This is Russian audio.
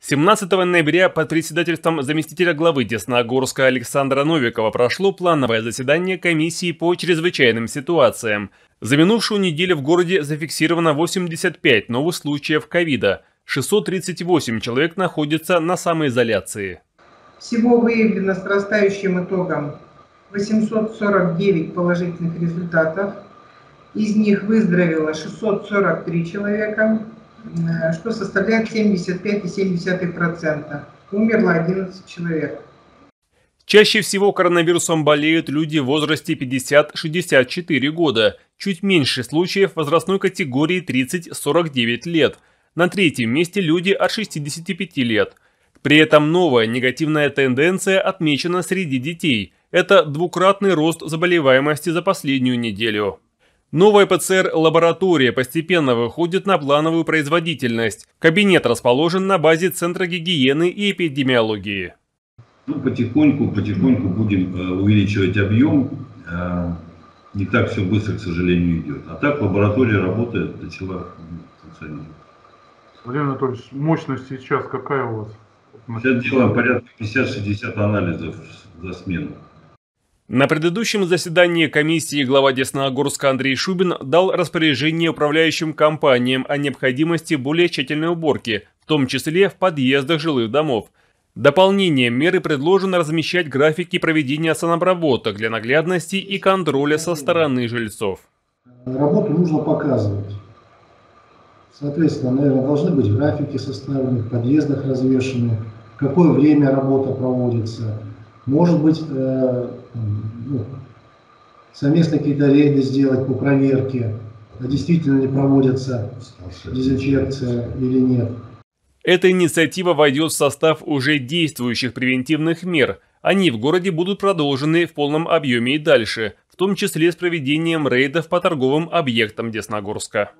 17 ноября под председательством заместителя главы Десногорска Александра Новикова прошло плановое заседание комиссии по чрезвычайным ситуациям. За минувшую неделю в городе зафиксировано 85 новых случаев ковида. 638 человек находятся на самоизоляции. Всего выявлено с растающим итогом 849 положительных результатов. Из них выздоровело 643 человека, что составляет 75,7%. Умерло 11 человек. Чаще всего коронавирусом болеют люди в возрасте 50-64 года, чуть меньше случаев возрастной категории 30-49 лет. На третьем месте люди от 65 лет. При этом новая негативная тенденция отмечена среди детей. Это двукратный рост заболеваемости за последнюю неделю. Новая ПЦР-лаборатория постепенно выходит на плановую производительность. Кабинет расположен на базе Центра гигиены и эпидемиологии. Ну, потихоньку, потихоньку будем э, увеличивать объем. Э, не так все быстро, к сожалению, идет. А так лаборатория работает, начала функционировать. Владимир Анатольевич, мощность сейчас какая у вас? Сейчас делаем порядка 50-60 анализов за смену. На предыдущем заседании комиссии глава Десногорска Андрей Шубин дал распоряжение управляющим компаниям о необходимости более тщательной уборки, в том числе в подъездах жилых домов. Дополнением меры предложено размещать графики проведения санобработок для наглядности и контроля со стороны жильцов. Работу нужно показывать. Соответственно, наверное, должны быть графики составлены, в подъездах развешены, какое время работа проводится. Может быть, э, ну, совместно какие-то рейды сделать по проверке, а действительно ли проводится дезинфекция или нет. Эта инициатива войдет в состав уже действующих превентивных мер. Они в городе будут продолжены в полном объеме и дальше, в том числе с проведением рейдов по торговым объектам Десногорска.